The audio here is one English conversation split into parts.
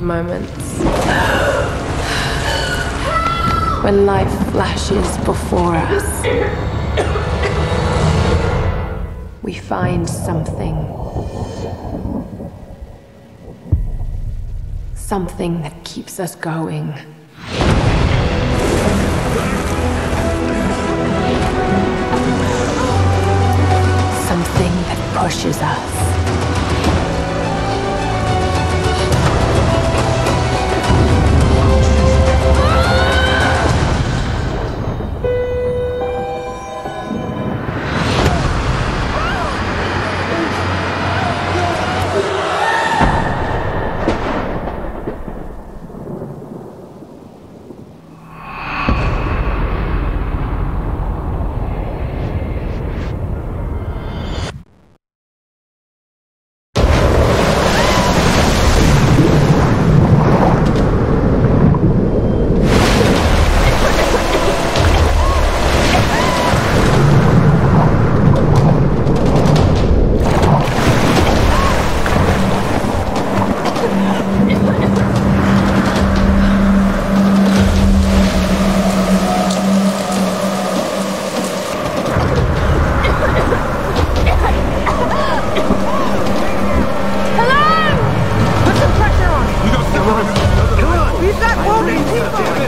Moments. When life flashes before us, we find something. Something that keeps us going.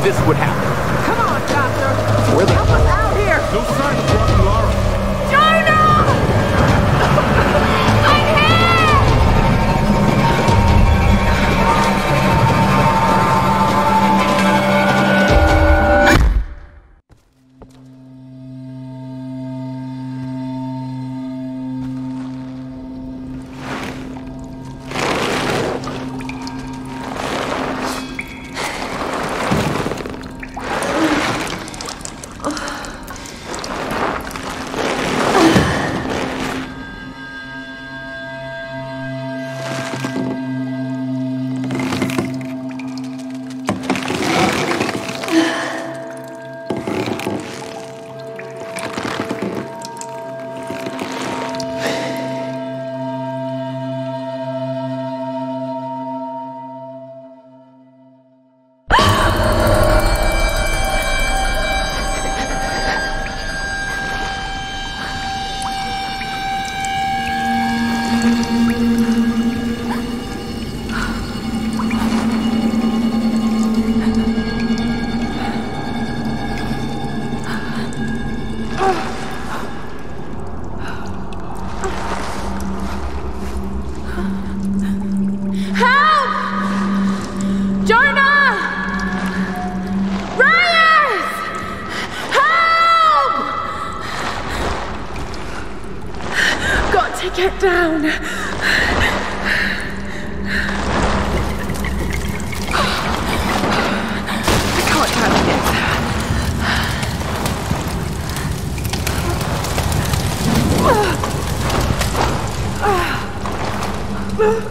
This would happen. Come on, doctor. Where the Help us out here. No sign of get down. I can't handle it.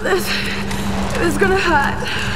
This is gonna hurt.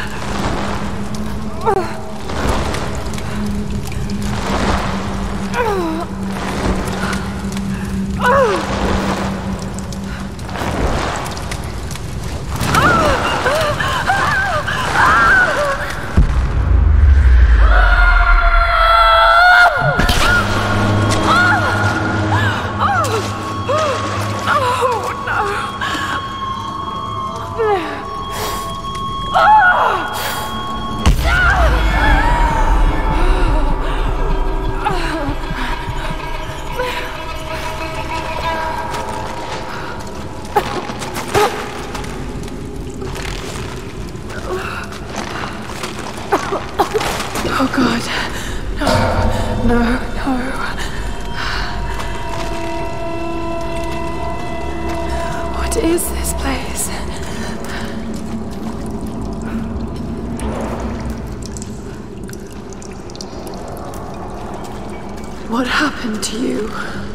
Oh God. No, no, no. What is this place? to you.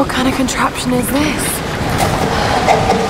What kind of contraption is this?